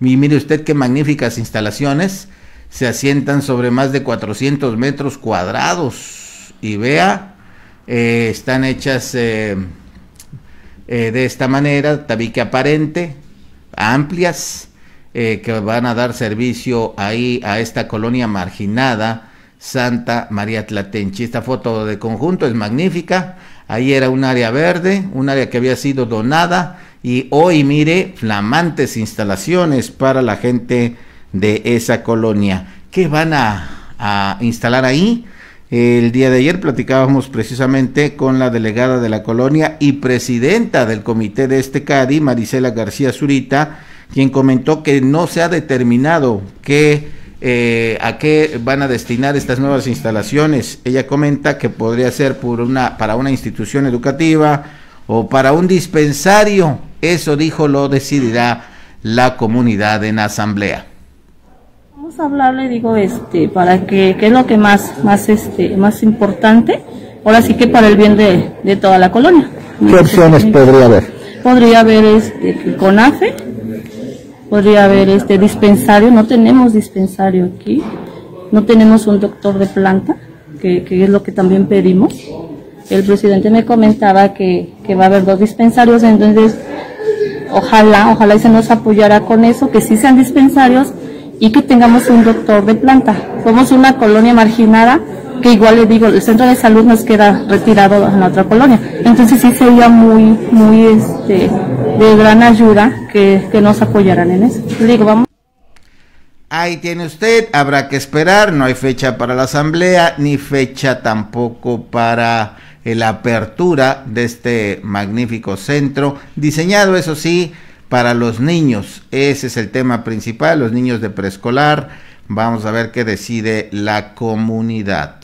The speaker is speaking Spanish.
Y mire usted qué magníficas instalaciones. Se asientan sobre más de 400 metros cuadrados. Y vea, eh, están hechas eh, eh, de esta manera, tabique aparente, amplias, que van a dar servicio ahí a esta colonia marginada, Santa María Tlatenchi. Esta foto de conjunto es magnífica. Ahí era un área verde, un área que había sido donada y hoy mire flamantes instalaciones para la gente de esa colonia. ¿Qué van a, instalar ahí? El día de ayer platicábamos precisamente con la delegada de la colonia y presidenta del comité de este CADI, Marisela García Zurita, quien comentó que no se ha determinado eh, a qué van a destinar estas nuevas instalaciones. Ella comenta que podría ser por una, para una institución educativa o para un dispensario eso dijo lo decidirá la comunidad en asamblea. Vamos a hablarle, digo, este, para que, ¿qué es lo que más, más, este, más importante? Ahora sí que para el bien de, toda la colonia. ¿Qué opciones podría haber? Podría haber este, CONAFE, podría haber este dispensario, no tenemos dispensario aquí, no tenemos un doctor de planta, que, que es lo que también pedimos. El presidente me comentaba que, que va a haber dos dispensarios, entonces ojalá, ojalá y se nos apoyara con eso, que sí sean dispensarios y que tengamos un doctor de planta. Somos una colonia marginada que igual le digo, el centro de salud nos queda retirado en la otra colonia. Entonces sí sería muy, muy este, de gran ayuda que, que nos apoyaran en eso. Le digo, vamos. Ahí tiene usted, habrá que esperar, no hay fecha para la asamblea, ni fecha tampoco para la apertura de este magnífico centro, diseñado eso sí para los niños. Ese es el tema principal, los niños de preescolar. Vamos a ver qué decide la comunidad.